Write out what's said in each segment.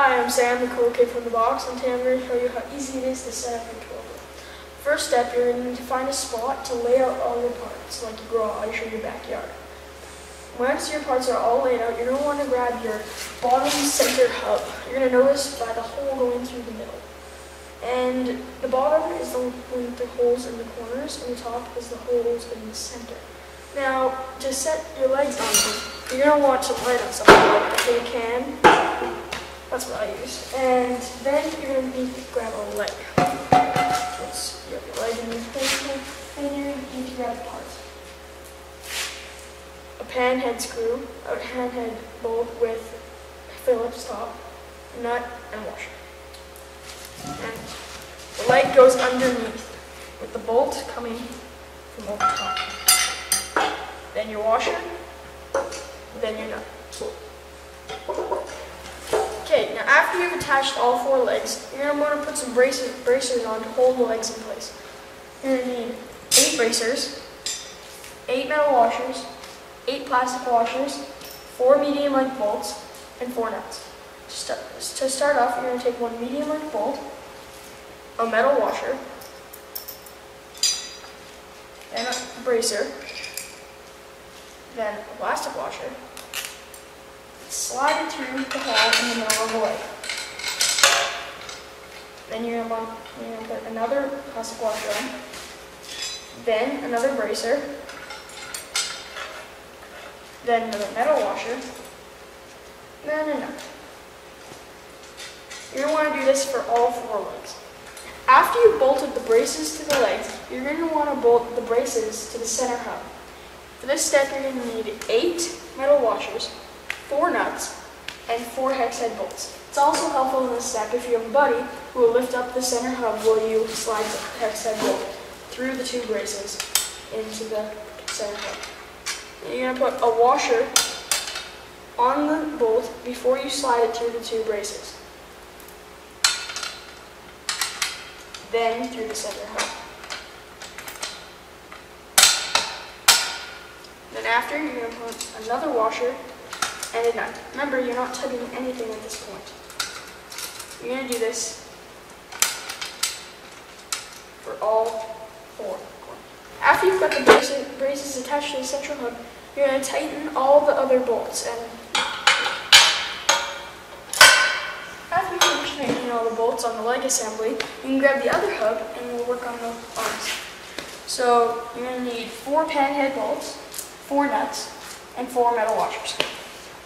Hi, I'm Sam, the cool kid from the box, and today I'm going to show you how easy it is to set up your room. First step, you're going to need to find a spot to lay out all your parts, like your garage or your backyard. Once your parts are all laid out, you're going to want to grab your bottom center hub. You're going to notice by the hole going through the middle. And the bottom is the, the holes in the corners, and the top is the holes in the center. Now, to set your legs on, you're going to want to light on something like a can. That's what I use. And then you're going to need to grab a leg. Once your leg in your hand, and you need to grab the parts. A pan head screw, a pan head bolt with Phillips top, nut, and washer. And the leg goes underneath with the bolt coming from over top. Then your washer, then your nut. Now after you've attached all four legs, you're going to want to put some braces, bracers on to hold the legs in place. You're going to need eight bracers, eight metal washers, eight plastic washers, four medium length bolts, and four nuts. To start, to start off, you're going to take one medium length bolt, a metal washer, then a bracer, then a plastic washer, slide it through the hole in the middle of the leg. Then you're going to put another plastic washer on, then another bracer, then another metal washer, then another. You're going to want to do this for all four legs. After you've bolted the braces to the legs, you're going to want to bolt the braces to the center hub. For this step, you're going to need eight metal washers, four nuts, and four hex head bolts. It's also helpful in this step if you have a buddy who will lift up the center hub while you slide the hex head bolt through the two braces into the center hub. You're going to put a washer on the bolt before you slide it through the two braces. Then through the center hub. Then after, you're going to put another washer and a. Remember, you're not tugging anything at this point. You're going to do this for all four. After you've got the braces, braces attached to the central hub, you're going to tighten all the other bolts. And after you finish tightening all the bolts on the leg assembly, you can grab the other hub and we'll work on the arms. So you're going to need four pan head bolts, four nuts, and four metal washers.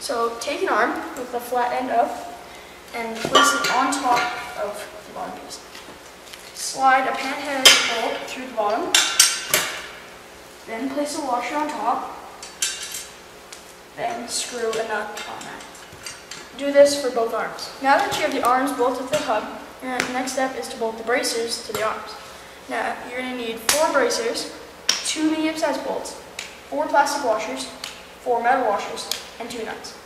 So take an arm with the flat end up and place it on top of the bottom piece. Slide a pan head bolt through the bottom, then place a washer on top, then screw a nut on that. Do this for both arms. Now that you have the arms bolted to the hub, your next step is to bolt the bracers to the arms. Now, you're going to need four bracers, two medium-sized bolts, four plastic washers, four metal washers, and two nuts.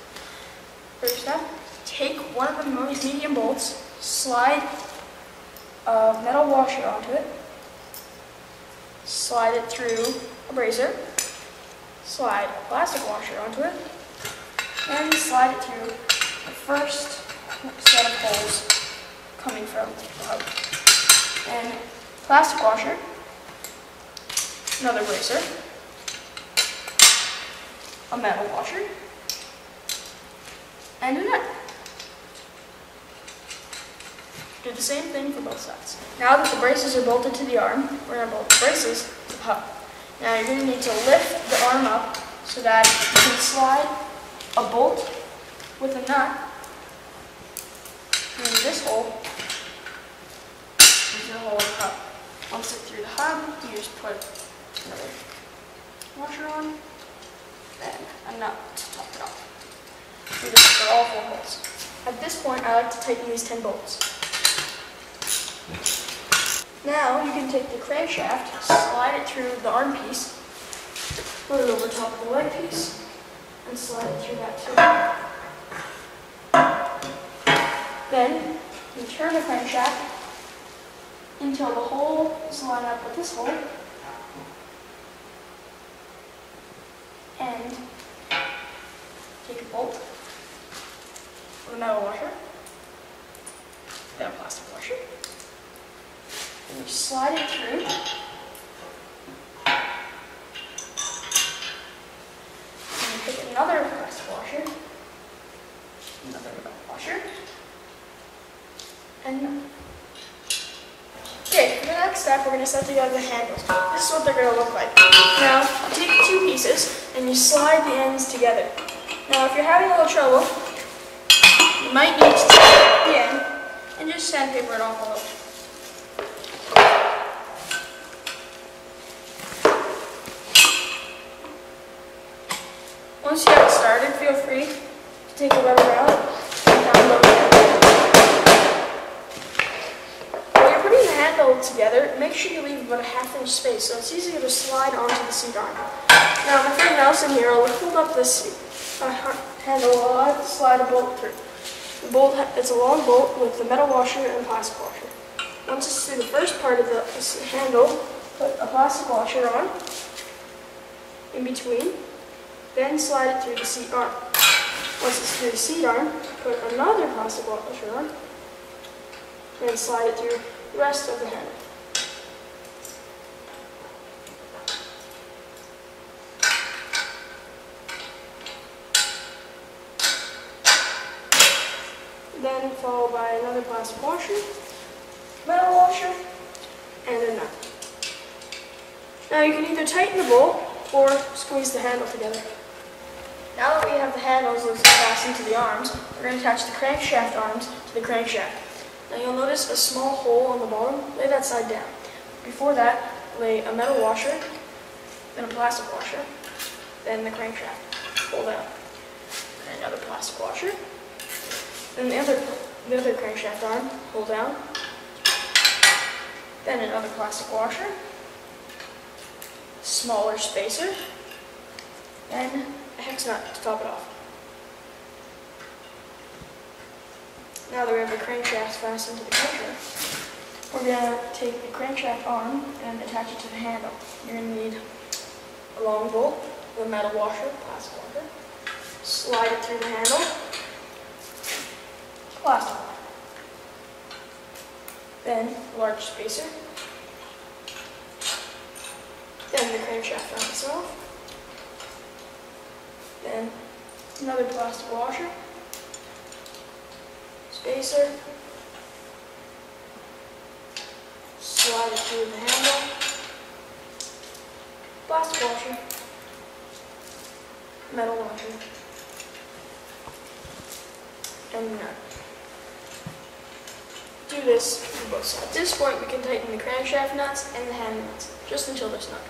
First step, take one of the medium bolts, slide a metal washer onto it, slide it through a bracer, slide a plastic washer onto it, and slide it through the first set of holes coming from the hub. And plastic washer, another bracer, a metal washer, and a nut. Do the same thing for both sides. Now that the braces are bolted to the arm, we're going to bolt the braces to the hub. Now you're going to need to lift the arm up so that you can slide a bolt with a nut through this hole into the hole in the hub. Once it's through the hub, you just put another washer on, then a nut to top it off. All four. At this point, I like to tighten these 10 bolts. Now, you can take the crankshaft, slide it through the arm piece, put it over top of the leg piece, and slide it through that too. Then, you turn the crankshaft until the hole is lined up with this hole, and take a bolt with a metal washer, then a plastic washer. And you slide it through. And you pick another plastic washer. Another washer. And Okay, the next step, we're going to set together the handles. This is what they're going to look like. Now, take two pieces and you slide the ends together. Now, if you're having a little trouble, you might need to take the end and just sandpaper it off a little. Once you have it started, feel free to take a rubber out and it. You're putting the handle together, make sure you leave about a half inch space so it's easier to slide onto the seat arm. Now, my friend Nelson here I'll hold up this uh, handle while I slide a bolt through. The bolt, is a long bolt with a metal washer and plastic washer. Once it's through the first part of the handle, put a plastic washer on in between, then slide it through the seat arm. Once it's through the seat arm, put another plastic washer on, and slide it through the rest of the handle. Then followed by another plastic washer, metal washer, and a nut. Now you can either tighten the bolt or squeeze the handle together. Now that we have the handles fastened to the arms, we're going to attach the crankshaft arms to the crankshaft. Now you'll notice a small hole on the bottom. Lay that side down. Before that, lay a metal washer, then a plastic washer, then the crankshaft. Pull down. And another plastic washer. Then the other, the other crankshaft arm, pull down. Then another plastic washer. Smaller spacer. And a hex nut to top it off. Now that we have the crankshaft fastened to the crankshaft, we're going to take the crankshaft arm and attach it to the handle. You're going to need a long bolt, a metal washer, plastic washer, slide it through the handle, plastic then large spacer, then the crankshaft on itself, then another plastic washer, spacer, slide it through the handle, plastic washer, metal washer, and nut. Do this for both sides. At this point, we can tighten the crankshaft nuts and the hand nuts, just until they're snug.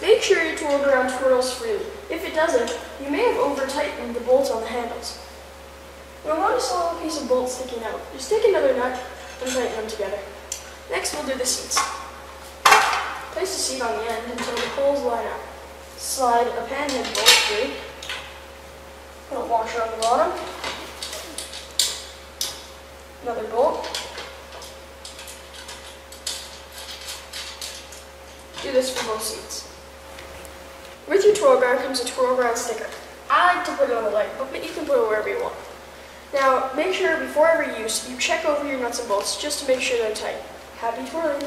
Make sure your Twirl-Go-Round twirls freely. If it doesn't, you may have over-tightened the bolts on the handles. You'll notice a little piece of bolt sticking out. Just take another nut and tighten them together. Next, we'll do the seats. Place the seat on the end until the holes line up. Slide a pan panhead bolt through. Put a washer on the bottom. Another bolt. Do this for both seats. With your Twirl-Go-Round comes a Twirl-Go-Round sticker. I like to put it on the light, but you can put it wherever you want. Now, make sure before every use, you check over your nuts and bolts just to make sure they're tight. Happy twirling!